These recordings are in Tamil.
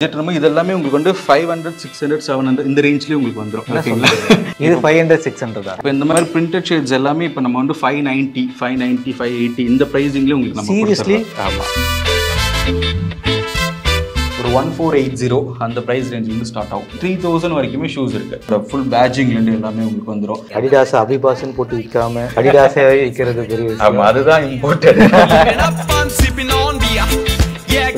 இது எல்லாமே உங்களுக்கு வந்து five hundred six hundred seven hundred இந்த ரேஞ்ச்லேயே உங்களுக்கு வந்துடும் ஓகேங்களா இது ஃபைவ் ஹண்ட்ரட் சிக்ஸ் ஹண்ட்ரடா இப்போ இந்த மாதிரி பிரிண்டட் ஷேட்ஸ் எல்லாமே இப்போ நம்ம வந்து five ninety five ninety five eighty இந்த ப்ரைஸிங்லேயே உங்களுக்கு நம்ம Seriously? ஆமாம் ஒரு ஒன் ஃபோர் எயிட் ஜீரோ அந்த ப்ரைஸ் ரேஞ்சிலேருந்து ஸ்டார்ட் ஆகும். த்ரீ தௌசண்ட் வரைக்குமே ஷூஸ் இருக்கு. ஃபுல் பேட்சிங்லேருந்து எல்லாமே உங்களுக்கு வந்துடும் அடிடாஸ் அபிபாசன் போட்டு விற்காம அடிடாஸே விற்கிறது பெரிய விஷயம். ஆமாம் அதுதான் இம்பார்ட்டன்ட்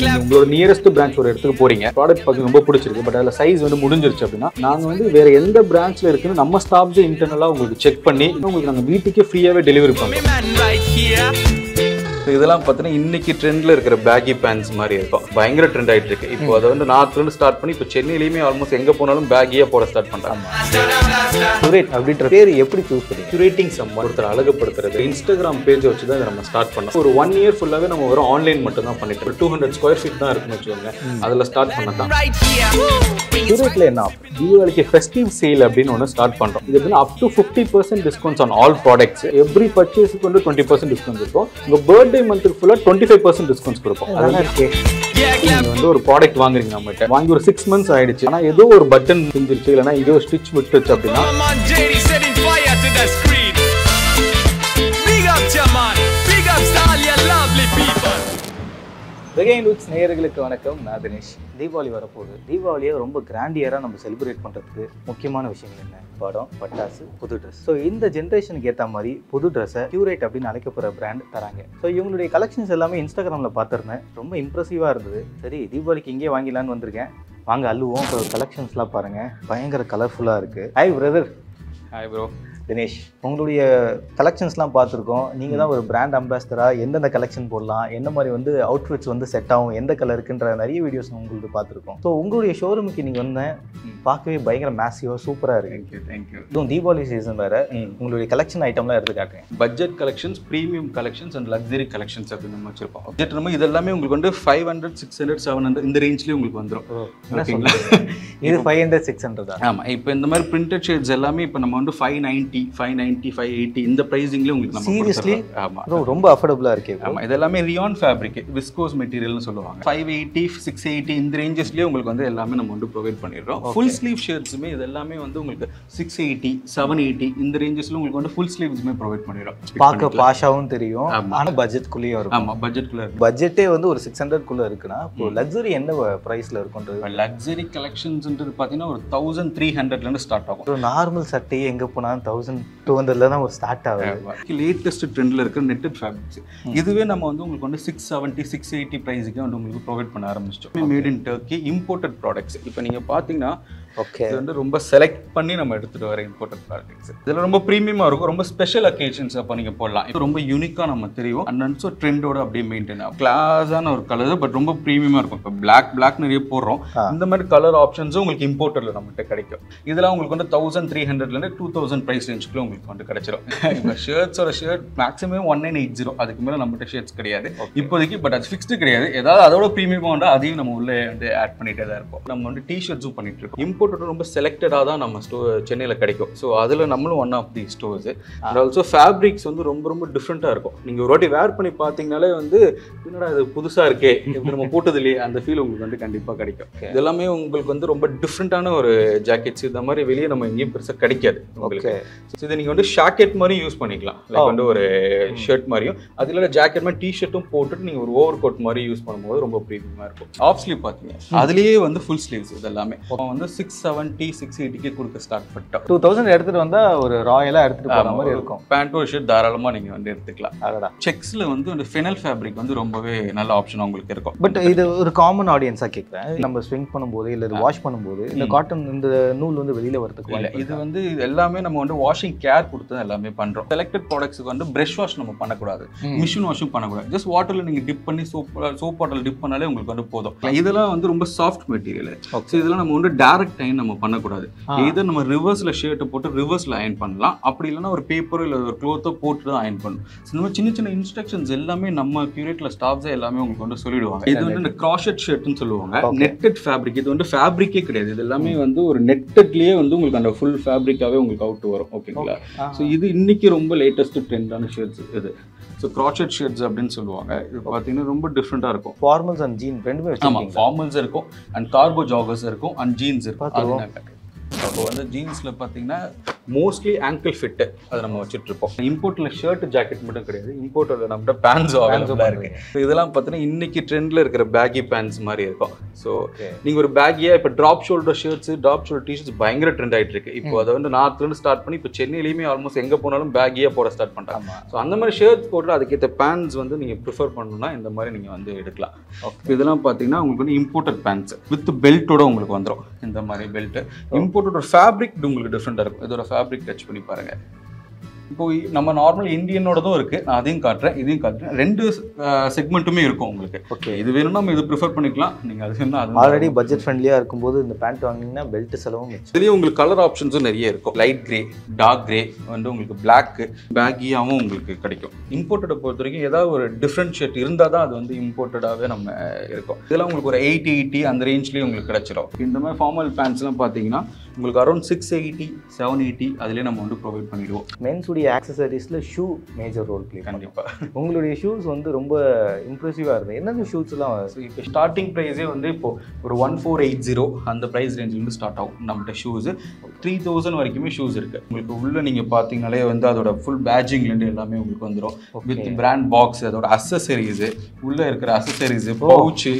உங்களோட நியரஸ்ட் பிரான்ச் ஒரு இடத்துக்கு போறீங்க. ப்ராடக்ட் பார்த்து ரொம்ப பிடிச்சிருக்கு. பட் அதில் சைஸ் வந்து முடிஞ்சிருச்சு அப்படின்னா நாங்கள் வந்து வேற எந்த பிரான்ச்ல இருக்குன்னு நம்ம ஸ்டாஃப்ஸே இன்டர்னலாக உங்களுக்கு செக் பண்ணி உங்களுக்கு நாங்கள் வீட்டுக்கே ஃப்ரீயாகவே டெலிவரி me பண்ணுறோம் here. இதெல்லாம் பார்த்தீங்கன்னா இன்னைக்கு ட்ரெண்ட்ல இருக்கிற பேக்கி பேண்ட்ஸ் மாதிரி இருக்கும். பயங்கர ட்ரெண்ட் ஆயிட்டு இருக்கு. இப்போ அதை வந்து நார்த்ல இருந்து ஸ்டார்ட் பண்ணி இப்போ சென்னையிலயுமே ஆல்மோஸ்ட் எங்க போனாலும் பேக்கியா போட ஸ்டார்ட் பண்றாங்க. குரேட் அப்படின்ற பேர் எப்படி சூஸ் பண்ணீங்க? கியூரேட்டிங் சம் ஒருத்தர் அழகுப்படுத்துறது இன்ஸ்டாகிராம் பேஜ் வச்சு தான் நம்ம ஸ்டார்ட் பண்ணோம். ஒரு ஒன் இயர் ஃபுல்லாவே நம்ம வெறும் ஆன்லைன் மட்டும் தான் பண்ணிட்டு டூ ஹண்ட்ரட் ஸ்கொயர் ஃபீட் தான் இருக்குன்னு வச்சுக்கோங்க அதுல ஸ்டார்ட் பண்ணதான். கியூரேட்ல என்ன? தீபாவளிக்கு ஃபெஸ்டிவ் சேல் அப்படின்னு ஒன்று ஸ்டார்ட் பண்றோம். இது எப்படின்னா up to fifty percent discounts on all products every பர்ச்சேஸுக்கு வந்து டுவெண்ட்டி பர்சன்ட் டிஸ்கவுண்ட் இருக்கும். உங்க பர்த்டே மந்த்துக்கு ஃபுல்லாக டுவெண்ட்டி ஃபைவ் பர்சன்ட் டிஸ்கவுண்ட்ஸ் கொடுப்போம். நல்லா இருக்கே. Yeah, clap. நீங்க வந்து ஒரு ப்ராடக்ட் வாங்குறீங்க நம்மகிட்ட. வாங்கி ஒரு சிக்ஸ் மந்த்ஸ் ஆயிடுச்சு. ஆனா ஏதோ ஒரு பட்டன் செஞ்சிருச்சு இல்லைன்னா ஏதோ ஸ்டிச் விட்டுருச்சு அப்படின்னா. வெகைன் லுக்ஸ் நேயர்களுக்கு வணக்கம். நான் தினேஷ். தீபாவளி வரப்போகுது. தீபாவளியை ரொம்ப கிராண்டியராக நம்ம செலிப்ரேட் பண்ணுறதுக்கு முக்கியமான விஷயங்கள் என்ன? படம் பட்டாசு புது ட்ரெஸ் ஸோ இந்த ஜென்ரேஷனுக்கு ஏற்ற மாதிரி புது ட்ரெஸ்ஸை கியூரேட் அப்படின்னு அழைக்கப்படுற பிராண்ட் தராங்க. ஸோ இவங்களுடைய கலெக்ஷன்ஸ் எல்லாமே இன்ஸ்டாகிராமில் பார்த்துருந்தேன். ரொம்ப இம்ப்ரெசிவாக இருந்தது. சரி தீபாவளிக்கு இங்கே வாங்கிடலான்னு வந்திருக்கேன். வாங்க அள்ளுவோம். இப்போ கலெக்ஷன்ஸ்லாம் பாருங்கள் பயங்கர கலர்ஃபுல்லாக இருக்குது hi brother hi bro Dinesh உங்களுடைய கலெக்ஷன்ஸ்லாம் பார்த்துருக்கோம். நீங்கள் தான் ஒரு பிராண்ட் அம்பாசிடராக எந்தெந்த கலெக்ஷன் போடலாம் என்ன மாதிரி வந்து அவுட்ஃபிட்ஸ் வந்து செட் ஆகும் எந்த கலருக்குன்ற நிறைய வீடியோஸ் உங்களுக்கு பார்த்துருக்கோம். ஸோ உங்களுடைய ஷோரூமுக்கு நீங்கள் வந்தேன் பார்க்கவே பயங்கர மேசிவாக சூப்பராக இருக்கு. தேங்க்யூ தேங்க்யூ இதுவும் தீபாவளி சீசன் வேறு. உங்களுடைய கலெக்ஷன் ஐட்டம்லாம் எடுத்து காட்டுங்க budget collections premium collections and luxury collections அப்படின்னு நம்ம வச்சிருப்போம். பட்ஜெட் நம்ம இது எல்லாமே உங்களுக்கு வந்து five hundred six hundred seven hundred இந்த ரேஞ்ச்லேயே உங்களுக்கு வந்துடும் ஓகேங்களா? இது ஃபைவ் ஹண்ட்ரட் சிக்ஸ் ஹண்ட்ரடா ஆமாம் இப்போ இந்த மாதிரி பிரிண்டட் ஷேட்ஸ் எல்லாமே இப்போ நம்ம வந்து five ninety five ninety five eighty இந்த ப்ரைஸிங்லேயே உங்களுக்கு நம்ம Seriously? கொடுத்துறோம். ஆமா. ப்ரோ ரொம்ப அஃபோர்டபுளாக இருக்கே bro. ஆமா இது எல்லாமே ரியான் ஃபேப்ரிக் விஸ்கோஸ் மெட்டீரியல்னு சொல்லுவாங்க. ஃபைவ் எயிட்டி சிக்ஸ் எயிட்டி இந்த ரேஞ்சஸ்லேயே உங்களுக்கு வந்து எல்லாமே நம்ம வந்து ப்ரொவைட் பண்ணிடுறோம். ஃபுல் ஸ்லீவ் ஷர்ட்ஸுமே இது எல்லாமே வந்து உங்களுக்கு சிக்ஸ் எயிட்டி செவன் எயிட்டி இந்த ரேஞ்சஸ்ல உங்களுக்கு வந்து ஃபுல் ஸ்லீவ்ஸுமே ப்ரொவைட் பண்ணிடுறோம். பார்க்க பாஷாவும் தெரியும். ஆனால் பட்ஜெட்குள்ளேயும் இருக்கும். ஆமா பட்ஜெட்குள்ள பட்ஜெட்டே வந்து ஒரு சிக்ஸ் ஹண்ட்ரட்குள்ளே இருக்குன்னா இப்போ லக்ஸரி எந்த ப்ரைஸில் இருக்குன்றது லக்ஸரி கலெக்ஷன்ஸ்ன்றது பார்த்தீங்கன்னா ஒரு தௌசண்ட் த்ரீ ஹண்ட்ரட்லேருந்து ஸ்டார்ட் ஆகும். நார்மல் சட்டை எங்கே போனாலும் தௌசண்ட் டூ ஹண்ட்ரட்ல தான் ஒரு ஸ்டார்ட் ஆகுது. லேட்டஸ்ட் ட்ரெண்டில் இருக்கிற நெட்டட் ஃபேப்ரிக்ஸ் இதுவே நம்ம வந்து உங்களுக்கு வந்து சிக்ஸ் செவன்ட்டி சிக்ஸ் எயிட்டி ப்ரைஸுக்கே வந்து உங்களுக்கு ப்ரொவைட் பண்ண ஆரம்பிச்சிட்டோம். Made in Turkey imported products இப்போ நீங்கள் பார்த்தீங்கன்னா ஓகே இது வந்து ரொம்ப செலக்ட் பண்ணி நம்ம எடுத்துட்டு வர இம்போர்ட்டட் ப்ராடக்ட்ஸ் இதில் ரொம்ப ப்ரீமியமாக இருக்கும். ரொம்ப ஸ்பெஷல் அக்கேஷன்ஸ் அப்போ நீங்கள் போடலாம். இது ரொம்ப யூனிக்காக நம்ம தெரியும். அண்ட் ஆல்சோ ட்ரெண்டோட அப்படியே மெயின்டைன் ஆகும். கிளாஸான ஒரு கலர் பட் ரொம்ப ப்ரீமியமாக இருக்கும். இப்போ பிளாக் பிளாக் நிறைய போடுறோம். இந்த மாதிரி கலர் ஆப்ஷன்ஸும் உங்களுக்கு இம்போர்ட்டரில் நம்மகிட்ட கிடைக்கும். இதெல்லாம் உங்களுக்கு வந்து தௌசண்ட் த்ரீ ஹண்ட்ரட்லேருந்து டூ தௌசண்ட் ப்ரைஸ் ரேஞ்சுக்குள்ள உங்களுக்கு வந்து கிடைச்சிரும். இப்போ ஷர்ட்ஸோட shirt maximum one nine eight zero அதுக்கு மேலே நம்மகிட்ட ஷர்ட்ஸ் கிடையாது. இப்போதைக்கு பட் அது ஃபிக்ஸ்டு கிடையாது. ஏதாவது அதோட ப்ரீமியமாக வந்து அதையும் நம்ம உள்ளே வந்து ஆட் பண்ணிட்டே தான் இருப்போம். நம்ம வந்து டிஷர்ட்ஸும் பண்ணிட்டு இருக்கோம். இம்போர்ட்டட் ரொம்ப செலக்டடாக தான் நம்ம ஸ்டோ சென்னையில் கிடைக்கும். ஸோ அதில் நம்மளும் one of the stores and also fabrics வந்து ரொம்ப ரொம்ப டிஃப்ரெண்ட்டாக இருக்கும். நீங்கள் ஒரு வாட்டி வேர் பண்ணி பார்த்தீங்கனாலே வந்து என்னடா இது புதுசாக இருக்கே? நம்ம போட்டது இல்லையே? அந்த ஃபீல் உங்களுக்கு வந்து கண்டிப்பாக கிடைக்கும். இது எல்லாமே உங்களுக்கு வந்து ரொம்ப டிஃப்ரெண்ட்டான ஒரு ஜாக்கெட்ஸ் இந்த மாதிரி வெளியே நம்ம எங்கேயும் பெருசாக கிடைக்காது உங்களுக்கு. இதை நீங்கள் வந்து ஷாக்கெட் மாதிரி யூஸ் பண்ணிக்கலாம். லைக் வந்து ஒரு ஷர்ட் மாதிரியும். அது இல்லாத ஜாக்கெட் மாதிரி டிஷர்ட்டும் போட்டுட்டு நீங்கள் ஒரு ஓவர் கோட் மாதிரி யூஸ் பண்ணும்போது ரொம்ப ப்ரீமியமாக இருக்கும். ஆஃப் ஸ்லீவ் பார்த்தீங்க. அதுலேயே வந்து ஃபுல் ஸ்லீவ்ஸ் இது எல்லாமே அவன் வந்து சிக்ஸ் செவன்ட்டி சிக்ஸ் எயிட்டிக்கு கொடுக்க ஸ்டார்ட் பண்ணிட்டோம். டூ தௌசண்ட் எடுத்துட்டு வந்தா ஒரு ராயலா எடுத்துட்டு போற மாதிரி இருக்கும். பேண்ட் ஷர்ட் தாராளமாக நீங்கள் வந்து எடுத்துக்கலாம். அடடா. செக்ஸில் வந்து அந்த ஃபெனல் ஃபேப்ரிக் வந்து ரொம்பவே நல்ல ஆப்ஷன் உங்களுக்கு இருக்கும். பட் இது ஒரு காமன் ஆடியன்ஸா கேட்குறேன் நம்ம ஸ்விங் பண்ணும்போது இல்ல இது வாஷ் பண்ணும்போது இந்த காட்டன் இந்த நூல் வந்து வெளியில வரதுக்கு இல்ல இது வந்து இது எல்லாமே நம்ம வந்து வாஷிங் கேர் கொடுத்து தான் எல்லாமே பண்றோம். செலக்டட் ப்ராடக்ட்ஸ்க்கு வந்து பிரஷ் வாஷ் நம்ம பண்ணக்கூடாது. மிஷின் வாஷும் பண்ணக்கூடாது. ஜஸ்ட் வாட்டர்ல நீங்க டிப் பண்ணி சோப் சோப் வாட்டர் டிப் பண்ணாலே உங்களுக்கு வந்து போதும். இதெல்லாம் வந்து ரொம்ப சாஃப்ட் மெட்டீரியல் ஸோ இதெல்லாம் நம்ம வந்து டேரக்ட் அயன் நம்ம பண்ணக்கூடாது. இதை நம்ம ரிவர்ஸ்ல ஷர்ட்டை போட்டு ரிவர்ஸ்ல அயன் பண்ணலாம். அப்படி இல்லைன்னா ஒரு பேப்பரோ இல்லை ஒரு க்ளோத்தோ போட்டு தான் அயன் பண்ணணும். இந்த சின்ன சின்ன இன்ஸ்ட்ரக்ஷன்ஸ் எல்லாமே நம்ம கியூரேட்ல ஸ்டாஃப்ஸே எல்லாமே உங்களுக்கு வந்து சொல்லிடுவாங்க. இது வந்து இந்த கிராஷட் ஷர்ட்னு சொல்லுவாங்க. நெட்டட் ஃபேப்ரிக் இது வந்து ஃபேப்ரிக்கே கிடையாது. இது எல்லாமே வந்து ஒரு நெட்டட்லயே வந்து உங்களுக்கு அந்த ஃபுல் ஃபேப்ரிக்காவே உங்களுக்கு அவுட் வரும். ஓகேங்களா ஸோ இது இன்னைக்கு ரொம்ப லேட்டஸ்ட் ட்ரெண்டான ஷர்ட்ஸ் இது. ஸோ க்ராச்சட் ஷர்ட்ஸ் அப்படின்னு சொல்லுவாங்க. இது பார்த்தீங்கன்னா ரொம்ப டிஃப்ரெண்ட்டாக இருக்கும். ஃபார்மல்ஸ் அண்ட் ஜீன் ரெண்டுமே ஆமாம் ஃபார்மல்ஸ் இருக்கும் அண்ட் கார்கோ ஜாகர்ஸ் இருக்கும் அண்ட் ஜீன்ஸ் இருக்கும். அப்போ வந்து ஜீன்ஸில் பார்த்தீங்கன்னா மோஸ்ட்லி ஆங்கிள் ஃபிட்டு அதை நம்ம வச்சுட்டு இருப்போம் இம்போர்ட்டில் ஷர்ட் ஜாக்கெட் மட்டும் கிடையாது. இம்போர்ட்டில் நம்மகிட்ட பேண்ட்ஸ் அவைலபிளாக இருக்கு. So இதெல்லாம் பார்த்தீங்கன்னா இன்னைக்கு ட்ரெண்டில் இருக்கிற பேக்கி பேண்ட்ஸ் மாதிரி இருக்கும். ஸோ. நீங்கள் ஒரு பேக்கியா இப்போ drop shoulder shirts drop shoulder t-shirts பயங்கர ட்ரெண்ட் ஆயிட்டு இருக்கு. இப்போ அதை வந்து நார்த்லேருந்து ஸ்டார்ட் பண்ணி இப்போ சென்னையிலையுமே ஆல்மோஸ்ட் எங்கே போனாலும் பேக்கியாக போட ஸ்டார்ட் பண்ணிட்டாங்க ஆமா. ஸோ அந்த மாதிரி ஷர்ட்ஸ் போட்டு அதுக்கேற்ற பேண்ட்ஸ் வந்து நீங்கள் ப்ரிஃபர் பண்ணணும்னா இந்த மாதிரி நீங்கள் வந்து எடுக்கலாம். இதெல்லாம் பார்த்தீங்கன்னா உங்களுக்கு வந்து இம்போர்ட்டட் பேண்ட்ஸ் வித் பெல்ட்டோட உங்களுக்கு வந்துடும் இந்த மாதிரி பெல்ட் இம்போர்ட்டோட ஃபேப்ரிக் உங்களுக்கு டிஃப்ரெண்டாக இருக்கும். இதோட ஃபேப்ரிக் டச் பண்ணி பாருங்க. இப்போ நம்ம நார்மல் இந்தியனோடதும் இருக்கு. நான் அதையும் காட்டுறேன் இதையும் காட்டுறேன். ரெண்டு செக்மெண்ட்டுமே இருக்கும் உங்களுக்கு. ஓகே இது வேணும்னா நம்ம இது ப்ரிஃபர் பண்ணிக்கலாம். நீங்கள் அது வேணும்னா அது ஆல்ரெடி பட்ஜெட் ஃப்ரெண்ட்லியாக இருக்கும்போது இந்த பேண்ட் வாங்கினீங்கன்னா பெல்ட் செலவும் இதுலேயும் உங்களுக்கு கலர் ஆப்ஷன்ஸும் நிறைய இருக்கும். லைட் கிரே டார்க் கிரே வந்து உங்களுக்கு பிளாக் பேக்கியாகவும் உங்களுக்கு கிடைக்கும். இம்போர்ட்டடை பொறுத்த வரைக்கும் ஏதாவது ஒரு டிஃப்ரெண்ட் ஷர்ட் இருந்தால் தான் அது வந்து இம்போர்ட்டடாகவே நம்ம இருக்கும். இதெல்லாம் உங்களுக்கு ஒரு எயிட்டி எயிட்டி அந்த ரேஞ்ச்லேயும் உங்களுக்கு கிடைச்சிடும் இந்த மாதிரி ஃபார்மல் பேண்ட்ஸ்லாம் பார்த்தீங்கன்னா உங்களுக்கு around six eighty seven eighty அதுலேயே நம்ம வந்து ப்ரொவைட் பண்ணிடுவோம். மென்ஸுடைய ஆக்சசரிஸில் ஷூ மேஜர் ரோல் ப்ளே கண்டிப்பாக உங்களுடைய ஷூஸ் வந்து ரொம்ப இம்ப்ரெசிவாக இருந்தது. என்னென்ன ஷூஸ்லாம் இப்போ ஸ்டார்டிங் ப்ரைஸே வந்து இப்போ ஒரு ஒன் ஃபோர் எயிட் ஜீரோ அந்த ப்ரைஸ் ரேஞ்சிலேருந்து ஸ்டார்ட் ஆகும். நம்மகிட்ட ஷூஸ் த்ரீ தௌசண்ட் வரைக்குமே ஷூஸ் இருக்குது உங்களுக்கு உள்ள நீங்கள் பார்த்தீங்கனாலே வந்து அதோட ஃபுல் பேட்சிங்லேருந்து எல்லாமே உங்களுக்கு வந்துடும் வித் பிராண்ட் பாக்ஸ் அதோட அசசரிஸு உள்ள இருக்கிற அசசரிஸ் பவுச்சு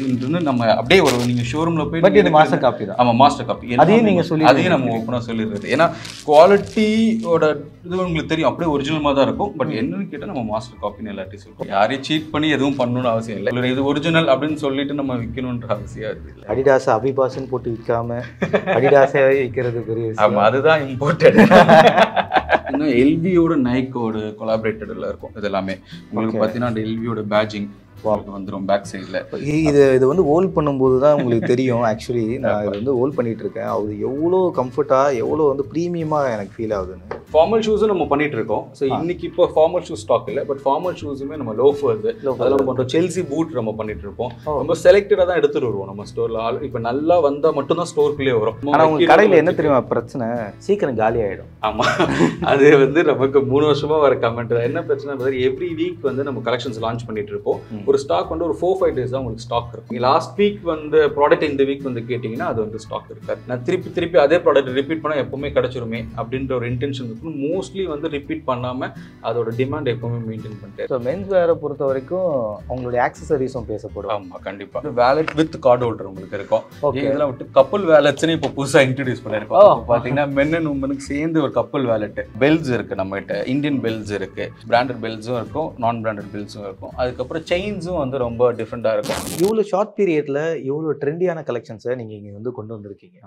நம்ம அப்படியே ஒரு நீங்கள் ஷோரூமில் போய் மாஸ்டர் காப்பி தான். ஆமாம் மாஸ்டர் காப்பி அதையும் நீங்க சொல்லி அதையும் நம்ம ஓப்பனாக சொல்லிடுறது. ஏன்னா குவாலிட்டியோட இது உங்களுக்கு தெரியும். அப்படியே ஒரிஜினல் தான் இருக்கும். பட் என்னன்னு கேட்டால் நம்ம மாஸ்டர் காப்பின்னு எல்லாத்தையும் சொல்லுவோம் யாரையும் சீட் பண்ணி எதுவும் பண்ணணும்னு அவசியம் இல்லை. இல்லை இது ஒரிஜினல் அப்படின்னு சொல்லிட்டு நம்ம விற்கணுன்ற அவசியம் இல்லை. அடிடாஸ் அபிபாஸ்ன்னு போட்டு விற்காம அடிடாஸே விற்கிறது பெரிய விஷயம். ஆமா அதுதான் இம்பார்ட்டன்ட் இன்னும் எல்வியோட நைக்கோட கொலாபரேட்டட்ல இருக்கும். இது எல்லாமே உங்களுக்கு. பார்த்தீங்கன்னா அந்த எல்வியோட பேஜிங் வந்துடும் பேக் சைடில் இது இது வந்து ஹோல்ட் பண்ணும்போது தான் உங்களுக்கு தெரியும். ஆக்சுவலி நான் இது வந்து ஹோல்ட் பண்ணிட்டு இருக்கேன் அது எவ்வளோ கம்ஃபர்ட்டாக எவ்வளோ வந்து ப்ரீமியமாக எனக்கு ஃபீல் ஆகுதுன்னு. ஃபார்மல் ஷூஸும் நம்ம பண்ணிட்டு இருக்கோம் ஸோ இன்னைக்கு இப்போ ஃபார்மல் ஷூஸ் ஸ்டாக் இல்லை பட் ஃபார்மல் ஷூஸுமே நம்ம லோஃபர்ஸ் Loafers. அதெல்லாம் பண்ணுறோம் செல்சி பூட் நம்ம பண்ணிட்டு இருப்போம் ஓ. ரொம்ப செலக்டடாக தான் எடுத்துட்டு வருவோம் நம்ம ஸ்டோர்ல ஆல் இப்போ நல்லா வந்தா மட்டும் தான் ஸ்டோருக்குள்ளே வரும் ஆனால் உங்க கடையில் என்ன தெரியுமா பிரச்சனை? சீக்கிரம் காலி ஆகிடும் ஆமா. அது வந்து நமக்கு மூணு வருஷமா வர கமெண்ட் என்ன பிரச்சனை எவ்ரி வீக் வந்து நம்ம கலெக்ஷன்ஸ் லான்ச் பண்ணிட்டு இருப்போம். ஒரு ஸ்டாக் வந்து ஒரு ஃபோர் ஃபைவ் டேஸ் தான் உங்களுக்கு ஸ்டாக் இருக்கும். லாஸ்ட் வீக் வந்து ப்ராடக்ட் இந்த வீக் வந்து கேட்டிங்கன்னா அது வந்து ஸ்டாக் இருக்காது. நான் திருப்பி திருப்பி அதே ப்ராடக்ட் ரிப்பீட் பண்ணால் எப்பவுமே கிடைச்சிருமே அப்படின்ற ஒரு இன்டென்ஷன் இருக்கும். மோஸ்ட்லி வந்து ரிப்பீட் பண்ணாம அதோட டிமாண்ட் எப்பவுமே மெயின்டைன் பண்ணிட்டு ஸோ மென்ஸ் வேரை பொறுத்த வரைக்கும் உங்களுடைய ஆக்சசரிஸும் பேசப்படும். ஆமா கண்டிப்பா. வேலட் வித் கார்டு ஹோல்டர் உங்களுக்கு இருக்கும். ஓகே இதெல்லாம் விட்டு கப்பல் வேலட்ஸ்னு இப்போ புதுசா இன்ட்ரடியூஸ் பண்ணிருக்கோம். ஓ. இப்போ பாத்தீங்கன்னா மென் அண்ட் உமனுக்கு சேர்ந்து ஒரு கப்பல் வேலட் பெல்ஸ் இருக்கு நம்ம கிட்ட இந்தியன் பெல்ஸ் இருக்கு. பிராண்டட் பெல்ஸும் இருக்கும். நான் பிராண்டட் பெல்ஸும் இருக்கும். அதுக்கப்புறம் செயின்ஸும் வந்து ரொம்ப டிஃப்ரெண்டா இருக்கும். இவ்வளோ ஷார்ட் பீரியட்ல இவ்வளோ ட்ரெண்டியான கலெக்ஷன்ஸை நீங்க இங்க வந்து கொண்டு வந்திருக்கீங்க.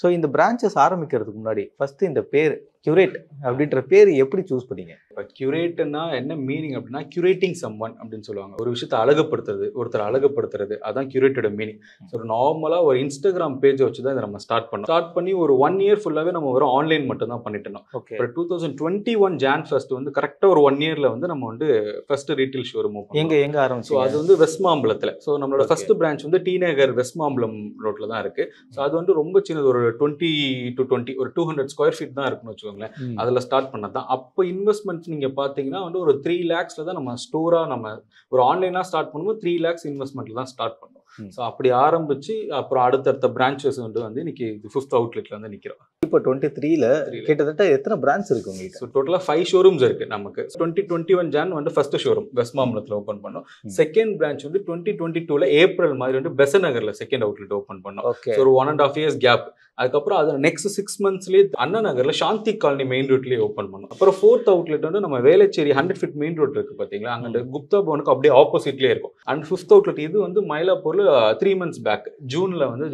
ஸோ இந்த பிரான்ச்சஸ் ஆரம்பிக்கிறதுக்கு முன்னாடி ஃபர்ஸ்ட் இந்த பேர் கியூரேட் அப்படின்ற பேர் எப்படி சூஸ் பண்ணீங்க? இப்போ கியூரேட்னா என்ன மீனிங் அப்படின்னா கியூரேட்டிங் சம்ஒன் அப்படின்னு சொல்லுவாங்க. ஒரு விஷயத்தை அழகுப்படுத்துறது ஒருத்தர் அழகுப்படுத்துறது அதான் கியூரேட்டோட மீனிங் ஸோ நார்மலாக ஒரு இன்ஸ்டாகிராம் பேஜை வச்சு தான் இதை நம்ம ஸ்டார்ட் பண்ணோம். ஸ்டார்ட் பண்ணி ஒரு ஒன் இயர் ஃபுல்லாகவே நம்ம வெறும் ஆன்லைன் மட்டும் தான் பண்ணிட்டு இருந்தோம். Okay two thousand twenty one Jan first வந்து கரெக்டாக ஒரு ஒன் இயர்ல வந்து நம்ம வந்து ஃபர்ஸ்ட் ரீட்டைல் ஷோரூம் எங்க எங்க ஸோ ஆரம்பிச்சீங்க அது வந்து வெஸ்ட் மாம்பலத்தில் ஸோ நம்மளோட. ஃபர்ஸ்ட் பிரான்ச் வந்து டி நகர் வெஸ்ட் மாம்பலம் ரோட்ல தான் இருக்கு. ஸோ அது வந்து ரொம்ப சின்னது ஒரு டுவெண்ட்டி டு டுவெண்ட்டி ஒரு டூ ஹண்ட்ரட் ஸ்கொயர் ஃபீட் தான் இருக்குன்னு வச்சுக்கோங்களேன். அதில் ஸ்டார்ட் பண்ணது தான் அப்போ இன்வெஸ்ட்மெண்ட் நீங்கள் பார்த்தீங்கன்னா வந்து ஒரு த்ரீ லேக்ஸில் தான் நம்ம ஸ்டோராக நம்ம ஒரு ஆன்லைனாக ஸ்டார்ட் பண்ணும்போது த்ரீ லேக்ஸ் இன்வெஸ்ட்மெண்ட்டில் தான் ஸ்டார்ட் பண்ணோம். ஸோ அப்படி ஆரம்பிச்சு அப்புறம் அடுத்தடுத்த பிரான்ச்சஸ் வந்து வந்து இன்னைக்கு ஃபிஃப்த் அவுட்லெட்ல வந்து நிற்கிறோம் இப்போ டுவெண்ட்டி த்ரீல கிட்டத்தட்ட எத்தனை பிரான்ச் இருக்கு உங்ககிட்ட? ஸோ டோட்டலாக ஃபைவ் ஷோரூம்ஸ் இருக்கு நமக்கு. டுவெண்ட்டி டுவெண்ட்டி ஒன் ஜான் வந்து ஃபர்ஸ்ட் ஷோரூம் வெஸ்ட் மாம்பலத்தில் ஓப்பன் பண்ணோம். செகண்ட் பிரான்ச் வந்து டுவெண்ட்டி டுவெண்ட்டி டூல ஏப்ரல் மாதிரி வந்து பெசன் நகர்ல செகண்ட் அவுட்லெட் ஓப்பன் பண்ணோம். ஒரு one and half years gap அதுக்கப்புறம் அது நெக்ஸ்ட் சிக்ஸ் மந்த்ஸ்லேயே அண்ணா நகர்ல சாந்தி காலனி மெயின் ரோட்லயே ஓப்பன் பண்ணோம். அப்புறம் ஃபோர்த் அவுட்லெட் வந்து நம்ம Velachery hundred feet main road இருக்கு பாத்தீங்களா? அங்க குப்தா பவனுக்கு அப்படியே ஆப்போசிட்லயே இருக்கும். அண்ட் ஃபிஃப்த் அவுட்லெட் இது வந்து மயிலாப்பூர்ல த்ரீ மந்த்ஸ் பேக் ஜூன்ல வந்து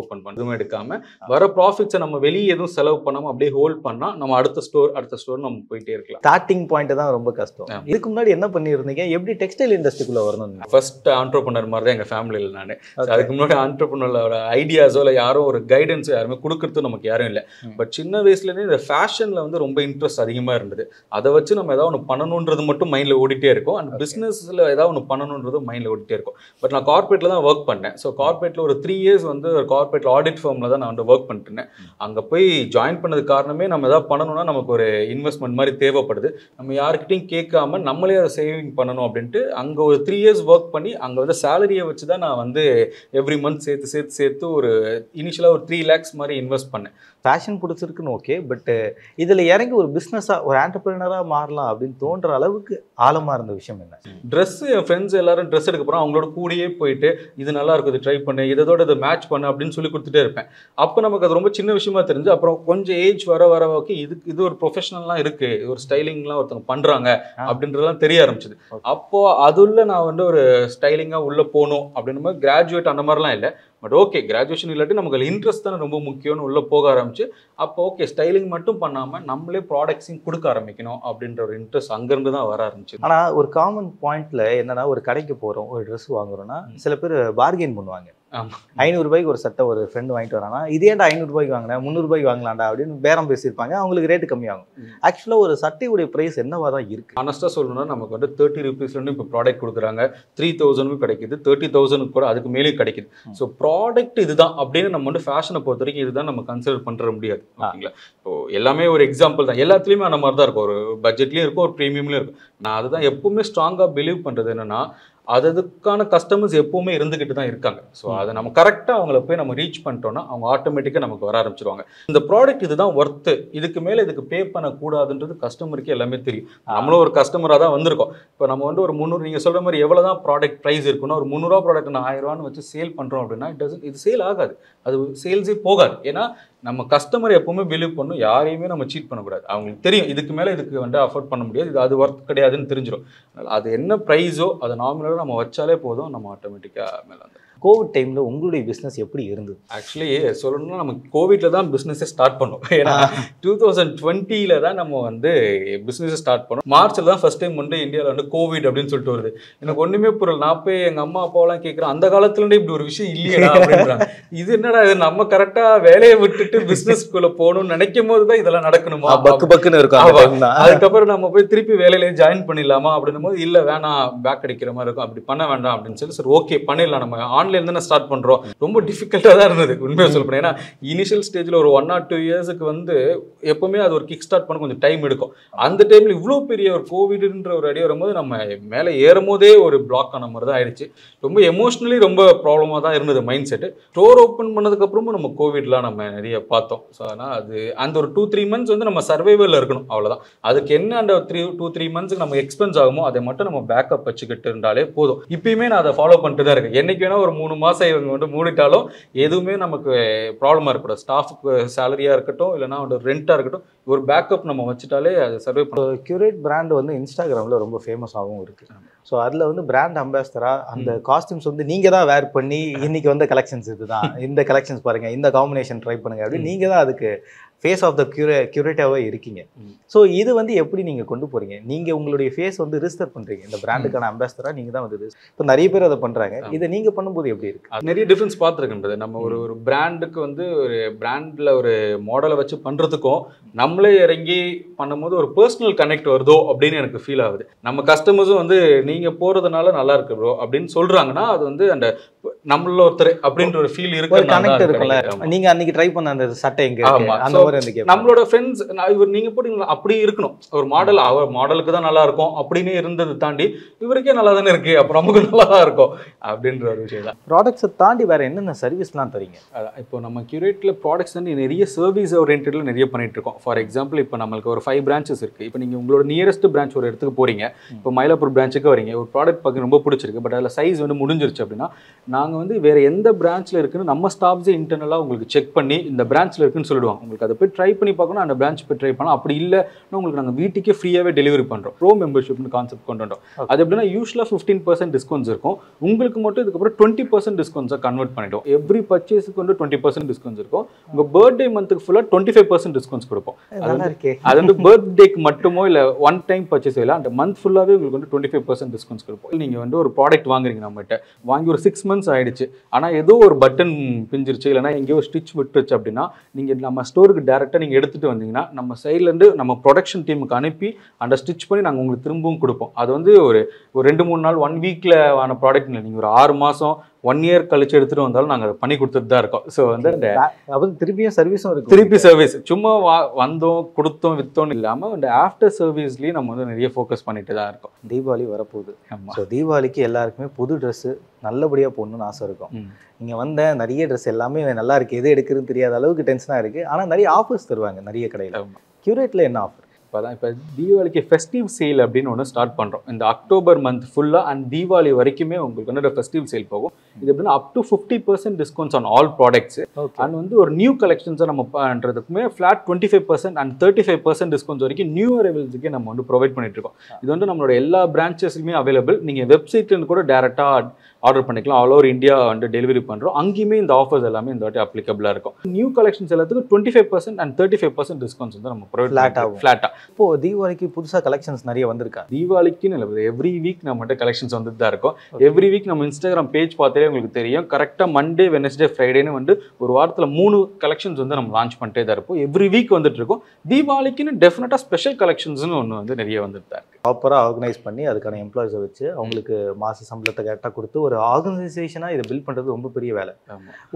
ஓப்பன் பண்ணதும் எடுக்காம வர ப்ராஃபிட்ஸை நம்ம வெளியே எதுவும் செலவு பண்ணாம அப்படியே ஹோல்ட் பண்ணா நம்ம அடுத்த ஸ்டோர் அடுத்த ஸ்டோர் நம்ம போயிட்டே இருக்கலாம். ஸ்டார்டிங் பாயிண்ட் தான் ரொம்ப கஷ்டம். இதுக்கு முன்னாடி என்ன பண்ணியிருந்தீங்க? எப்படி டெக்ஸ்டைல் இண்டஸ்ட்ரிக்குள்ள வரணும் ஃபர்ஸ்ட் ஆண்டர்பனர் மாதிரி தான் எங்க ஃபேமிலியில் நான். அதுக்கு முன்னாடி ஆண்டர்பனரோட ஐடியாஸோ இல்லை யாரோ ஒரு கைடன்ஸ் யாருமே கொடுக்கறது நமக்கு யாரும் இல்லை. பட் சின்ன வயசுலேருந்தே இந்த ஃபேஷனில் வந்து ரொம்ப இன்ட்ரெஸ்ட் அதிகமாக இருந்தது. அதை வச்சு நம்ம ஏதாவது ஒன்று பண்ணணுன்றது மட்டும் மைண்டில் ஓடிட்டே இருக்கும். அண்ட் பிஸ்னஸில் ஏதாவது ஒன்று பண்ணணுன்றது மைண்டில் ஓடிட்டே இருக்கும். பட் நான் கார்பரேட்டில் தான் ஒர்க் பண்ணேன். ஸோ கார்பரேட்டில் ஒரு த்ரீ இயர்ஸ் வந்து ஒரு கார்பரேட் ஆடிட் ஃபார்மில் தான் நான் வந்து ஒர்க் பண்ணிட்டு இருந்தேன் அங்கே போய் ஜாயின் பண்ணது காரணமே நம்ம ஏதாவது பண்ணணும்னா நமக்கு ஒரு இன்வெஸ்ட்மெண்ட் மாதிரி தேவைப்படுது. நம்ம யாருக்கிட்டையும் கேட்காம நம்மளே அதை சேவிங் பண்ணணும் அப்படின்ட்டு அங்கே ஒரு த்ரீ இயர்ஸ் ஒர்க் பண்ணி அங்கே வந்து சேலரியை வச்சு தான் நான் வந்து எவ்ரி மந்த் சேர்த்து சேர்த்து சேர்த்து ஒரு இனிஷியலாக ஒரு த்ரீ லேக்ஸ் மாதிரி இன்வெஸ்ட் பண்ணேன் ஃபேஷன் பிடிச்சிருக்குன்னு ஓகே பட் இதில் இறங்கி ஒரு பிஸ்னஸாக ஒரு ஆண்டர்பிரினராக மாறலாம் அப்படின்னு தோன்ற அளவுக்கு ஆழமாக இருந்த விஷயம் என்ன? ட்ரெஸ் என் ஃப்ரெண்ட்ஸ் எல்லாரும் ட்ரெஸ் எடுக்க போகிறோம் அவங்களோட கூடயே போயிட்டு இது நல்லா இருக்குது ட்ரை பண்ணு இதோட இதை மேட்ச் பண்ணு அப்படின்னு சொல்லி கொடுத்துட்டே இருப்பேன். அப்போ நமக்கு அது ரொம்ப சின்ன விஷயமா தெரிஞ்சு அப்புறம் கொஞ்சம் ஏஜ் வர வர ஓகே இது இது ஒரு ப்ரொஃபஷனல்லாம் இருக்கு இது ஒரு ஸ்டைலிங்லாம் ஒருத்தவங்க பண்றாங்க அப்படின்றதெல்லாம் தெரிய ஆரம்பிச்சது. அப்போ அதுள்ள நான் வந்து ஒரு ஸ்டைலிங்காக உள்ள போகணும் அப்படின்னு மாதிரி கிராஜுவேட் அந்த மாதிரிலாம் இல்லை. பட் ஓகே கிராஜுவேஷன் இல்லாட்டி நமக்கு இன்ட்ரெஸ்ட் தானே ரொம்ப முக்கியம்னு உள்ள போக ஆரம்பிச்சு அப்போ ஓகே ஸ்டைலிங் மட்டும் பண்ணாமல் நம்மளே ப்ராடக்ட்ஸையும் கொடுக்க ஆரம்பிக்கணும் அப்படின்ற ஒரு இன்ட்ரெஸ்ட் அங்கேருந்து தான் வர ஆரம்பிச்சு ஆனால் ஒரு காமன் பாயிண்ட்ல என்னன்னா ஒரு கடைக்கு போகிறோம் ஒரு ட்ரெஸ் வாங்குறோம்னா சில பேர் பார்கெயின் பண்ணுவாங்க. ஐநூறுரூபாய்க்கு ஒரு சட்டை ஒரு ஃப்ரெண்டு வாங்கிட்டு வரானா இதே ஏன்டா ஐநூறுரூபாய்க்கு வாங்கினேன் முந்நூறுபாய்க்கு வாங்கலாம்டா அப்படின்னு பேரம் பேசியிருப்பாங்க. அவங்களுக்கு ரேட்டு கம்மியாகும். ஆக்சுவலாக ஒரு சட்டையுடைய ப்ரைஸ் என்னவா தான் இருக்கு? ஆனஸ்ட்டாக சொல்லணும்னா நமக்கு வந்து தேர்ட்டி ருபீஸ்லேருந்து இப்போ ப்ராடக்ட் கொடுக்குறாங்க. த்ரீ தௌசண்ட்க்கும் கிடைக்குது. தேர்ட்டி தௌசண்ட்க்கு கூட அதுக்கு மேலேயும் கிடைக்குது. ஸோ ப்ராடக்ட் இதுதான் அப்படின்னு நம்ம வந்து ஃபேஷனை பொறுத்த வரைக்கும் இதுதான் நம்ம கன்சிடர் பண்ணுற முடியாது. ஓகேங்களா? இப்போ எல்லாமே ஒரு எக்ஸாம்பிள் தான். எல்லாத்துலேயுமே அந்த மாதிரி தான் இருக்கும். ஒரு பட்ஜெட்லேயும் இருக்கும் ஒரு ப்ரீமியம்லேயும் இருக்கும். நான் அதுதான் எப்பவுமே ஸ்ட்ராங்காக பிலீவ் பண்ணுறது என்னன்னா அது அதுக்கான கஸ்டமர்ஸ் எப்பவுமே இருந்துகிட்டு தான் இருக்காங்க. ஸோ அதை நம்ம கரெக்டாக அவங்கள போய் நம்ம ரீச் பண்ணிட்டோம்னா அவங்க ஆட்டோமேட்டிக்காக நமக்கு வர ஆரம்பிச்சிருவாங்க. இந்த ப்ராடக்ட் இதுதான் ஒர்த்து இதுக்கு மேலே இதுக்கு பே பண்ணக்கூடாதுன்றது கஸ்டமருக்கு எல்லாமே தெரியும். நம்மளும் ஒரு கஸ்டமராக தான் வந்திருக்கோம். இப்போ நம்ம வந்து ஒரு முந்நூறு நீங்கள் சொல்கிற மாதிரி எவ்வளோ தான் ப்ராடக்ட் ப்ரைஸ் இருக்குன்னா ஒரு முந்நூறுவா ப்ராடக்ட் நான் ஆயிரம் ரூபான்னு வச்சு சேல் பண்ணுறோம் அப்படின்னா இட் டசன் இது சேல் ஆகாது. அது சேல்ஸே போகாது. ஏன்னா நம்ம கஸ்டமர் எப்பவுமே பிலீவ் பண்ணும் யாரையுமே நம்ம சீட் பண்ணக்கூடாது. அவங்களுக்கு தெரியும். இதுக்கு மேலே இதுக்கு வந்து அஃபோர்ட் பண்ண முடியாது. இது அது ஒர்த் கிடையாதுன்னு தெரிஞ்சிடும் அது என்ன ப்ரைஸோ அதை நார்மலாக நம்ம வச்சாலே போதும். நம்ம ஆட்டோமேட்டிக்காக மேலே வந்து கோவிட் டைம்ல உங்களுடைய பிஸ்னஸ் எப்படி இருந்தது? ஆக்சுவலி சொல்லணும்னா நம்ம கோவிட்ல தான் பிஸ்னஸே ஸ்டார்ட் பண்ணோம். ஏன்னா டூ தௌசண்ட் டுவெண்ட்டியில் தான் நம்ம வந்து பிஸ்னஸை ஸ்டார்ட் பண்ணோம். மார்ச்சில் தான் ஃபர்ஸ்ட் டைம் வந்து இந்தியாவில் வந்து கோவிட் அப்படின்னு சொல்லிட்டு வருது. எனக்கு ஒன்றுமே புரியல. நான் போய் எங்கள் அம்மா அப்பாவெல்லாம் கேட்குறேன் அந்த காலத்துலேருந்தே இப்படி ஒரு விஷயம் இல்லையடா அப்படின்றாங்க. இது என்னடா இது? நம்ம கரெக்டாக வேலையை விட்டுட்டு பிஸ்னஸ்க்குள்ளே போகணும்னு நினைக்கும் போது தான் இதெல்லாம் நடக்கணுமா? பக்கு பக்குன்னு இருக்கும். அதுக்கப்புறம் நம்ம போய் திருப்பி வேலையில ஜாயின் பண்ணிடலாமா அப்படின்னும் போது இல்ல வேணாம் பேக் அடிக்கிற மாதிரி இருக்கும். அப்படி பண்ண வேண்டாம் அப்படின்னு சொல்லி சரி ஓகே பண்ணிடலாம். நம்ம ஆன்லைன் தானே ஸ்டார்ட் பண்றோம். ரொம்ப டிஃபிகல்ட்டாக தான் இருந்தது உண்மையை சொல்ல போனேன் ஏன்னா இனிஷியல் ஸ்டேஜ்ல ஒரு ஒன் ஆர் டூ இயர்ஸுக்கு வந்து எப்பவுமே அது ஒரு கிக் ஸ்டார்ட் பண்ண கொஞ்சம் டைம் எடுக்கும். அந்த டைம்ல இவ்வளோ பெரிய ஒரு கோவிட்ன்ற ஒரு அடி வரும்போது நம்ம மேலே ஏறும் போதே ஒரு பிளாக் ஆன மாதிரி தான் ஆயிடுச்சு. ரொம்ப எமோஷ்னலி ரொம்ப ப்ராப்ளமாக தான் இருந்தது மைண்ட் செட்டு ஸ்டோர் ஓப்பன் பண்ணதுக்கு அப்புறமும் நம்ம கோவிட்லாம் நம்ம நிறைய பார்த்தோம். ஸோ ஆனால் அது அந்த ஒரு டூ த்ரீ மந்த்ஸ் வந்து நம்ம சர்வைவலில் இருக்கணும் அவ்வளவுதான். அதுக்கு என்ன அந்த த்ரீ டூ த்ரீ மந்த்ஸ்க்கு நம்ம எக்ஸ்பென்ஸ் ஆகுமோ அதை மட்டும் நம்ம பேக்கப் வச்சுக்கிட்டு இருந்தாலே போதும். இப்பயுமே நான் அதை ஃபாலோ பண்ணிட்டு தான் இருக்கேன். என்னைக்கு வேணா ஒரு மூணு மாசம் இவங்க வந்து மூடிட்டாலும் எதுவுமே நமக்கு ப்ராப்ளமாக இருக்கக்கூடாது. ஸ்டாஃபுக்கு சேலரியாக இருக்கட்டும் இல்லைனா வந்து ரெண்ட்டாக இருக்கட்டும் ஒரு பேக்கப் நம்ம வச்சுட்டாலே அது சர்வே பண்ண கியூரேட் பிராண்ட் வந்து இன்ஸ்டாகிராமில் ரொம்ப ஃபேமஸாகவும் இருக்கு. ஸோ அதில் வந்து பிராண்ட் அம்பாஸ்டரா அந்த காஸ்டியூம்ஸ் வந்து நீங்கள் தான் வேர் பண்ணி இன்னைக்கு வந்த கலெக்ஷன்ஸ் இதுதான். இந்த கலெக்ஷன்ஸ் பாருங்க இந்த காம்பினேஷன் ட்ரை பண்ணுங்க அப்படின்னு நீங்கள் தான் அதுக்கு ஃபேஸ் ஆஃப் த கியூரே கியூரேட்டாகவே இருக்கீங்க. ஸோ இது வந்து எப்படி நீங்கள் கொண்டு போறீங்க? நீங்கள் உங்களுடைய ஃபேஸ் வந்து ரிஜிஸ்டர் பண்ணுறீங்க இந்த பிராண்டுக்கான அம்பாஸ்டராக நீங்கள் தான் வந்து இப்போ நிறைய பேர் அதை பண்ணுறாங்க இதை நீங்கள் பண்ணும்போது எப்படி இருக்கு? அது நிறைய டிஃப்ரென்ஸ் பார்த்துருக்கின்றது. நம்ம ஒரு ஒரு பிராண்டுக்கு வந்து ஒரு பிராண்டில் ஒரு மாடலை வச்சு பண்ணுறதுக்கும் நம்மளே இறங்கி பண்ணும்போது ஒரு பர்சனல் கனெக்ட் வருதோ அப்படின்னு எனக்கு ஃபீல் ஆகுது. நம்ம கஸ்டமர்ஸும் வந்து நீங்கள் போகிறதுனால நல்லா இருக்கு ப்ரோ அப்படின்னு சொல்கிறாங்கன்னா அது வந்து அந்த நம்மள ஒருத்தர் அப்படின்ற ஒரு ஃபீல் ஒரு இருக்கு கனெக்ட் இருக்கும்ல. நீங்க அன்னைக்கு ட்ரை பண்ண அந்த சட்டை எங்க இருக்கு. அந்த மாதிரி கேட்பாங்க. நம்மளோட ஃப்ரெண்ட்ஸ் இவர் நீங்க போட்டீங்களா? அப்படி இருக்கணும். ஒரு மாடல் அவர் மாடலுக்கு தான் நல்லா இருக்கும். அப்படின்னு இருந்ததை தாண்டி இவருக்கே நல்லா தானே இருக்கு. அப்போ நமக்கு நல்லா தான் இருக்கும். அப்படின்ற ஒரு விஷயம் தான். ப்ராடக்ட்ஸை தாண்டி வேற என்னென்ன சர்வீஸ்லாம் தரீங்க? இப்போ நம்ம கியூரேட்டில் ப்ராடக்ட்ஸ் வந்து நிறைய சர்வீஸ் ஓரியன்டில் நிறைய பண்ணிட்டு இருக்கோம். ஃபார் எக்ஸாம்பிள் இப்போ நம்மளுக்கு ஒரு ஃபைவ் பிரான்ச்சஸ் இருக்குது இப்போ நீங்கள் உங்களோட நியரஸ்ட் பிரான்ச் ஒரு இடத்துக்கு போறீங்க. இப்போ மயிலாப்பூர் பிரான்ச்சுக்கு வரீங்க. ஒரு ப்ராடக்ட் பார்க்க ரொம்ப பிடிச்சிருக்கு. பட் அதில் சைஸ் வந்து முடிஞ்சிருச்சு அப்படின்னா நாங்கள் வந்து வேறு எந்த பிரான்ச்சில் இருக்குன்னு நம்ம ஸ்டாஃப்ஸே இன்டர்னலாக உங்களுக்கு செக் பண்ணி இந்த பிரான்ச்சில் இருக்குன்னு சொல்லிடுவாங்க உங்களுக்கு அதை போய் ட்ரை பண்ணி பார்க்கணும் அந்த பிரான்ச் போய் ட்ரை பண்ணலாம். அப்படி இல்லைன்னா உங்களுக்கு நாங்கள் வீட்டுக்கே ஃப்ரீயாகவே டெலிவரி பண்ணுறோம் ப்ரோ மெம்பர்ஷிப்னு கான்செப்ட் கொண்டு வந்தோம். அது எப்படின்னா யூஸ்வலாக ஃபிஃப்டீன் பர்சன்ட் டிஸ்கவுண்ட்ஸ் இருக்கும். உங்களுக்கு மட்டும் இதுக்கப்புறம் டுவெண்ட்டி பர்சன்ட் டிஸ்கவுண்ட்ஸை கன்வெர்ட் பண்ணிட்டோம் எவ்ரி பர்ச்சேஸுக்கு வந்து டுவெண்ட்டி பர்சன்ட் டிஸ்கவுண்ட்ஸ் இருக்கும். உங்கள் பர்த்டே மந்த்துக்கு ஃபுல்லாக டுவெண்ட்டி ஃபைவ் பர்சன்ட் டிஸ்கவுண்ட்ஸ் கொடுப்போம். அது வந்து இருக்கே. அது வந்து பர்த்டேக்கு மட்டுமோ இல்லை ஒன் டைம் பர்ச்சேஸ் இல்லை அந்த மந்த் ஃபுல்லாகவே உங்களுக்கு வந்து டுவெண்ட்டி ஃபைவ் பர்சன்ட் டிஸ்கவுண்ட்ஸ் கொடுப்போம். நீங்கள் வந்து ஒரு ப்ராடக்ட் வாங்குறீங்க நம்மகிட்ட. வாங்கி ஒரு சிக்ஸ் மந்த்ஸ் ஆயிடுச்சு. ஆனால் ஏதோ ஒரு பட்டன் பிஞ்சிருச்சு இல்லைனா எங்கேயோ ஸ்டிச் விட்டுருச்சு அப்படின்னா நீங்கள் நம்ம ஸ்டோருக்கு டேரெக்டாக நீங்கள் எடுத்துகிட்டு வந்தீங்கன்னா நம்ம சைட்லேருந்து நம்ம ப்ரொடக்ஷன் டீமுக்கு அனுப்பி அந்த ஸ்டிச் பண்ணி நாங்கள் உங்களுக்கு திரும்பவும் கொடுப்போம். அது வந்து ஒரு ஒரு ரெண்டு மூணு நாள் ஒன் வீக்கில் ஆன ப்ராடக்ட் இல்லை. நீங்கள் ஒரு ஆறு மாதம் ஒன் இயர் கழிச்சு எடுத்துகிட்டு வந்தாலும் நாங்கள் பண்ணி கொடுத்துட்டு தான் இருக்கோம். ஸோ வந்து அந்த அப்புறம் திருப்பியும் சர்வீஸும் இருக்கு. திருப்பி சர்வீஸ் சும்மா வா வந்தோம் கொடுத்தோம் வித்தோம்னு இல்லாமல் இந்த ஆஃப்டர் சர்வீஸ்லேயும் நம்ம வந்து நிறைய ஃபோக்கஸ் பண்ணிட்டு தான் இருக்கோம். தீபாவளி வரப்போகுது. ஸோ தீபாவளிக்கு எல்லாருக்குமே புது ட்ரெஸ்ஸு நல்லபடியாக போடணும்னு ஆசை இருக்கும். இங்கே வந்த நிறைய ட்ரெஸ் எல்லாமே நல்லா இருக்கு. எது எடுக்கிறதுன்னு தெரியாத அளவுக்கு டென்ஷனாக இருக்குது ஆனால் நிறைய ஆஃபர்ஸ் தருவாங்க நிறைய கடையில். கியூரேட்டில் என்ன ஆஃபர் இப்போ தான் இப்போ தீபாவளிக்கு ஃபெஸ்டிவ் சேல் அப்படின்னு ஒன்று ஸ்டார்ட் பண்ணுறோம் இந்த அக்டோபர் மந்த் ஃபுல்லாக அண்ட் தீபாவளி வரைக்குமே உங்களுக்கு வந்து ஃபெஸ்டிவ் சேல் போகும். இது எப்படின்னா up to fifty percent discounts on all products and வந்து ஒரு நியூ கலெக்ஷன்ஸை நம்ம பண்ணுறதுக்குமே flat twenty five percent and thirty five percent discounts வரைக்கும் நியூ அரைவல்ஸுக்கே நம்ம வந்து ப்ரொவைட் பண்ணிட்டு இருக்கோம். இது வந்து நம்மளோட எல்லா பிரான்ச்சஸ்லையுமே அவைலபிள் நீங்கள் வெப்சைட்லேருந்து கூட டேரெக்டாக ஆர்டர் பண்ணிக்கலாம். ஆல் ஓவர் இந்தியா வந்து டெலிவரி பண்ணுறோம் அங்கேயுமே இந்த ஆஃபர்ஸ் எல்லாமே இந்த வாட்டி அப்ளிகபிளாக இருக்கும். நியூ கலெக்ஷன்ஸ் எல்லாத்துக்கும் twenty five percent and thirty five percent discounts வந்து நம்ம ப்ரொவைட் ஆகும். ஃப்ளாட்டாக இப்போ தீபாவளிக்கு புதுசாக கலெக்ஷன்ஸ் நிறைய வந்திருக்கா? தீபாவளிக்குன்னு இல்லை எவ்ரி வீக் நம்மகிட்ட கலெக்ஷன்ஸ் வந்துட்டு தான் இருக்கும். எவ்ரி வீக் நம்ம இன்ஸ்டாகிராம் பேஜ் பார்த்தாலே உங்களுக்கு தெரியும். கரெக்டாக மண்டே வெனஸ்டே ஃப்ரைடேன்னு வந்து ஒரு வாரத்தில் மூணு கலெக்ஷன்ஸ் வந்து நம்ம லான்ச் பண்ணிட்டே தான் இருப்போம். எவ்ரி வீக் வந்துட்டு இருக்கும். தீபாவளிக்குன்னு டெஃபினட்டாக ஸ்பெஷல் கலெக்ஷன்ஸ்னு ஒன்று வந்து நிறைய வந்துட்டு தான் ப்ராப்பராக ஆர்கனைஸ் பண்ணி அதுக்கான எம்ப்ளாயிஸை வச்சு அவங்களுக்கு மாத சம்பளத்தை கரெக்டாக கொடுத்து ஒரு ஆர்கனைசேஷனாக இதை பில்ட் பண்ணுறது ரொம்ப பெரிய வேலை.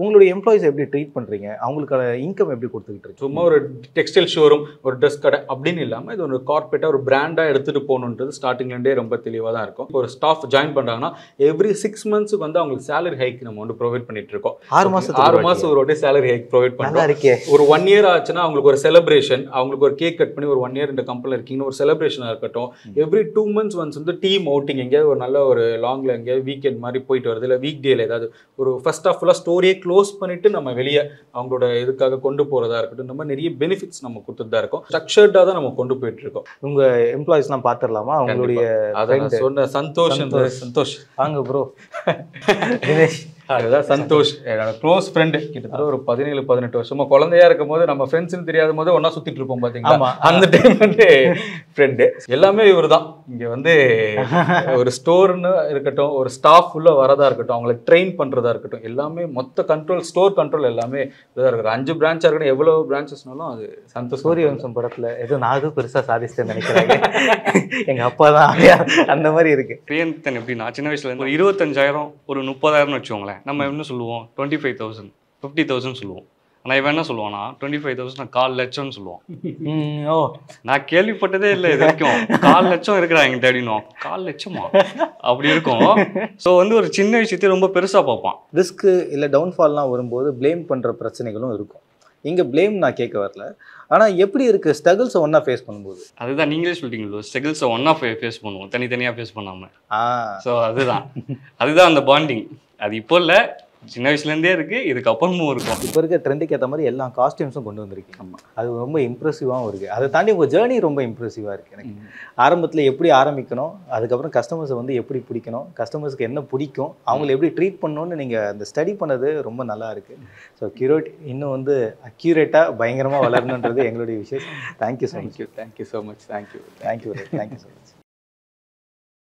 உங்களுடைய எம்ப்ளாயிஸ் எப்படி ட்ரீட் பண்ணுறீங்க அவங்களுக்கான இன்கம் எப்படி கொடுத்துக்கிட்டு சும்மா ஒரு டெக்ஸ்டைல் ஷோரூம் ஒரு ட்ரெஸ் கடை அப்படின்னு இல்லாமல் இது ஒரு கார்பரேட்டாக ஒரு பிராண்டாக எடுத்துகிட்டு போகணுன்றது ஸ்டார்டிங்லேருந்தே ரொம்ப தெளிவாக தான் இருக்கும். ஒரு ஸ்டாஃப் ஜாயின் பண்ணுறாங்கன்னா எவ்ரி சிக்ஸ் மந்த்ஸ்க்கு வந்து அவங்களுக்கு சேலரி ஹைக் நம்ம வந்து ப்ரொவைட் பண்ணிட்டு இருக்கோம். ஆறு மாசத்துக்கு ஆறு மாதம் ஒரு வாட்டி சேலரி ஹைக் ப்ரொவைட் பண்ணுறோம் ஒரு ஒன் இயர் ஆச்சுன்னா அவங்களுக்கு ஒரு செலிப்ரேஷன் அவங்களுக்கு ஒரு கேக் கட் பண்ணி ஒரு ஒன் இயர் இந்த கம்பெனியில் இருக்கீங்கன்னு ஒரு செலிப்ரேஷனாக இருக்கட்டும். எவ்ரி டூ மந்த்ஸ் ஒன்ஸ் வந்து டீம் அவுட்டிங் எங்கேயாவது ஒரு நல்ல ஒரு லாங்கில் எங்கேயாவது வீக்கெண்ட் மாதிரி போயிட்டு வருது இல்லை வீக் டேல ஏதாவது ஒரு ஃபர்ஸ்ட் ஆஃப் ஃபுல்லாக ஸ்டோரியே க்ளோஸ் பண்ணிட்டு நம்ம வெளியே அவங்களோட இதுக்காக கொண்டு போகிறதா இருக்கட்டும் இந்த மாதிரி நிறைய பெனிஃபிட்ஸ் நம்ம கொடுத்துட்டு தான் இருக்கோம். ஸ்ட்ரக்சர்டாக தான் நம்ம கொண்டு போயிட்டு இருக்கோம் உங்க எம்ப்ளாயிஸ்லாம் பார்த்துடலாமா? அவங்களுடைய. சொன்ன சந்தோஷ். சந்தோஷ். வாங்க ப்ரோ தினேஷ். அதுதான் சந்தோஷ். என்னோட க்ளோஸ் ஃப்ரெண்டு கிட்டத்தட்ட ஒரு பதினேழு பதினெட்டு வருஷமா. குழந்தையா இருக்கும் போது நம்ம ஃப்ரெண்ட்ஸ்னு தெரியாத போது ஒண்ணா சுத்திட்டு இருப்போம். பாத்தீங்களா? அந்த டைம் வந்து ஃப்ரெண்டு எல்லாமே இவர் தான் இங்க வந்து ஒரு ஸ்டோர்னு இருக்கட்டும் ஒரு ஸ்டாஃப் உள்ள வரதா இருக்கட்டும் அவங்களை ட்ரெயின் பண்றதா இருக்கட்டும் எல்லாமே மொத்த கண்ட்ரோல் ஸ்டோர் கண்ட்ரோல் எல்லாமே இதாக இருக்கிற அஞ்சு பிரான்ச்சா இருக்கட்டும் எவ்வளவு பிரான்ச்சஸ்னாலும் அது சந்தோஷ் சூரிய வம்சம் படத்துல ஏதோ நான் எதுவும் பெருசா சாதிச்சிட்டேன்னு நினைக்கிறாங்க. எங்க அப்பா தான் அந்த மாதிரி இருக்கு. பிரியந்தன் எப்படின்னா சின்ன வயசுல இருந்து ஒரு இருபத்தஞ்சாயிரம் ஒரு முப்பதாயிரம்னு வச்சுக்கோங்களேன். நம்ம என்ன சொல்லுவோம்? Twenty five thousand fifty thousand சொல்லுவோம். ஆனால் இவன் என்ன சொல்லுவான்னா டுவெண்ட்டி ஃபைவ் தௌசண்ட் கால் லட்சம்னு சொல்லுவான். ம், ஓ. நான் கேள்விப்பட்டதே இல்லை இது வரைக்கும். கால் லட்சம் இருக்கிறாங்க அப்படின்னும் கால் லட்சமா? அப்படி இருக்கும். ஸோ வந்து ஒரு சின்ன விஷயத்தையும் ரொம்ப பெருசா பார்ப்பான். ரிஸ்க்கு இல்லை டவுன்ஃபால்லாம் வரும்போது ப்ளேம் பண்ணுற பிரச்சனைகளும் இருக்கும். இங்கே ப்ளேம் நான் கேட்க வரல. ஆனால் எப்படி இருக்கு? ஸ்ட்ரகிள்ஸை ஒன்றா ஃபேஸ் பண்ணும்போது. அதுதான் நீங்களே சொல்லிட்டீங்களோ ஸ்ட்ரகிள்ஸை ஒன்றா ஃபேஸ் பண்ணுவோம். தனித்தனியாக ஃபேஸ் பண்ணாம. ஆ. ஸோ அதுதான். அதுதான் அந்த பாண்டிங் அது இப்போ இல்லை. சின்ன வயசுலேருந்தே இருக்கு. இதுக்கப்புறமும் இருக்கும். இப்போ இருக்க ட்ரெண்டுக்கு ஏற்ற மாதிரி எல்லா காஸ்டியூம்ஸும் கொண்டு வந்திருக்கீங்க. அது ரொம்ப இம்ப்ரெசிவாகவும் இருக்குது அதை தாண்டி உங்கள் ஜேர்னி ரொம்ப இம்ப்ரெசிவாக இருக்குது எனக்கு. ஆரம்பத்தில் எப்படி ஆரம்பிக்கணும் அதுக்கப்புறம் கஸ்டமர்ஸை வந்து எப்படி பிடிக்கணும் கஸ்டமர்ஸ்க்கு என்ன பிடிக்கும் அவங்கள எப்படி ட்ரீட் பண்ணணும்னு நீங்கள் அந்த ஸ்டடி பண்ணது ரொம்ப நல்லா இருக்குது ஸோ கியூரேட் இன்னும் வந்து அக்யூரேட்டாக பயங்கரமாக வளரணுன்றது எங்களுடைய விஷயம். Thank you so much thank you so much thank you thank you thank you so much